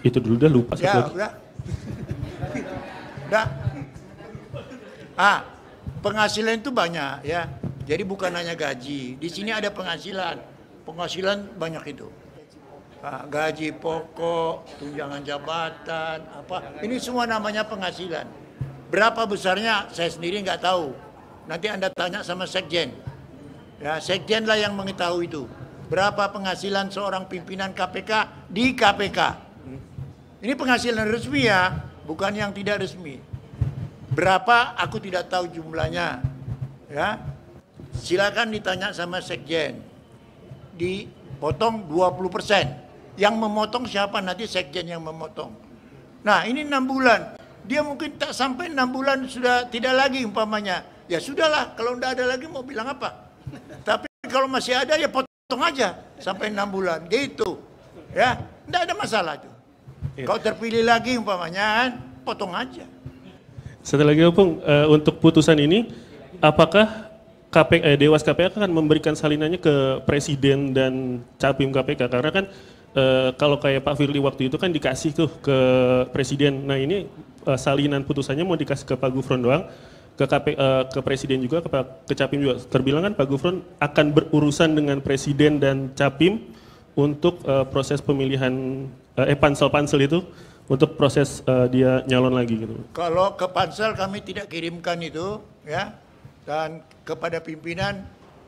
Itu dulu dah lupa satu Ya, lagi. udah. Udah. Ah, penghasilan itu banyak ya. Jadi bukan hanya gaji. Di sini ada penghasilan. Penghasilan banyak itu. Ah, gaji pokok, tunjangan jabatan, apa. Ini semua namanya penghasilan. Berapa besarnya saya sendiri nggak tahu. Nanti Anda tanya sama sekjen. Ya, sekjen lah yang mengetahui itu. Berapa penghasilan seorang pimpinan KPK di KPK. Ini penghasilan resmi ya, bukan yang tidak resmi. Berapa aku tidak tahu jumlahnya. Ya. Silakan ditanya sama sekjen. Dipotong 20%. Yang memotong siapa nanti sekjen yang memotong. Nah, ini enam bulan. Dia mungkin tak sampai enam bulan sudah tidak lagi umpamanya. Ya sudahlah, kalau tidak ada lagi mau bilang apa? Tapi kalau masih ada ya potong aja sampai enam bulan. Gitu. Ya, tidak ada masalah itu. Iya. Kau terpilih lagi umpamanya kan, potong aja. Satu lagi Opung, eh, untuk putusan ini, apakah KPK, eh, Dewas KPK akan memberikan salinannya ke Presiden dan Capim KPK? Karena kan eh, kalau kayak Pak Firly waktu itu kan dikasih tuh ke Presiden. Nah ini eh, salinan putusannya mau dikasih ke Pak Gufron doang, ke KP, eh, ke Presiden juga, ke, Pak- ke Capim juga. Terbilang kan Pak Gufron akan berurusan dengan Presiden dan Capim untuk eh, proses pemilihan eh, eh, pansel-pansel itu untuk proses eh, dia nyalon lagi gitu. Kalau ke pansel kami tidak kirimkan itu, ya, dan kepada pimpinan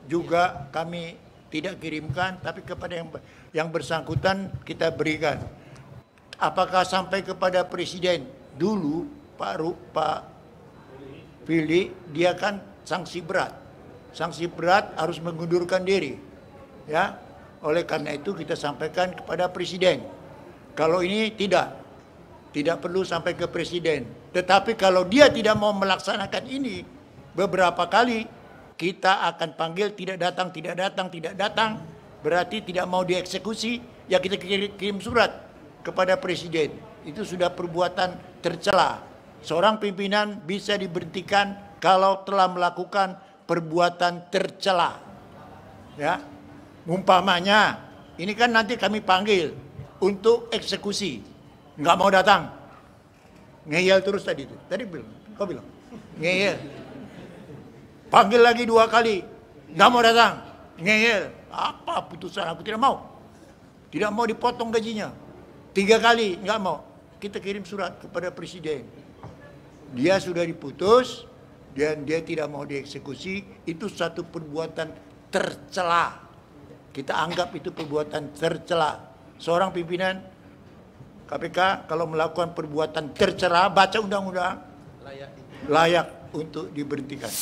juga kami tidak kirimkan, tapi kepada yang yang bersangkutan kita berikan. Apakah sampai kepada presiden dulu Pak Ru, Pak Pilih dia kan sanksi berat. Sanksi berat harus mengundurkan diri. Ya. Oleh karena itu kita sampaikan kepada presiden. Kalau ini tidak tidak perlu sampai ke presiden. Tetapi kalau dia tidak mau melaksanakan ini beberapa kali kita akan panggil tidak datang, tidak datang, tidak datang. Berarti tidak mau dieksekusi, ya kita kirim, surat kepada presiden. Itu sudah perbuatan tercela. Seorang pimpinan bisa diberhentikan kalau telah melakukan perbuatan tercela. Ya. Umpamanya, ini kan nanti kami panggil untuk eksekusi. Nggak mau datang. Ngeyel terus tadi itu. Tadi bilang, kau bilang. Ngeyel. Panggil lagi dua kali. Nggak mau datang. Ngeyel. Apa putusan aku tidak mau. Tidak mau dipotong gajinya. Tiga kali nggak mau. Kita kirim surat kepada presiden. Dia sudah diputus dan dia tidak mau dieksekusi. Itu satu perbuatan tercela. Kita anggap itu perbuatan tercela. Seorang pimpinan KPK kalau melakukan perbuatan tercela baca undang-undang layak untuk diberhentikan.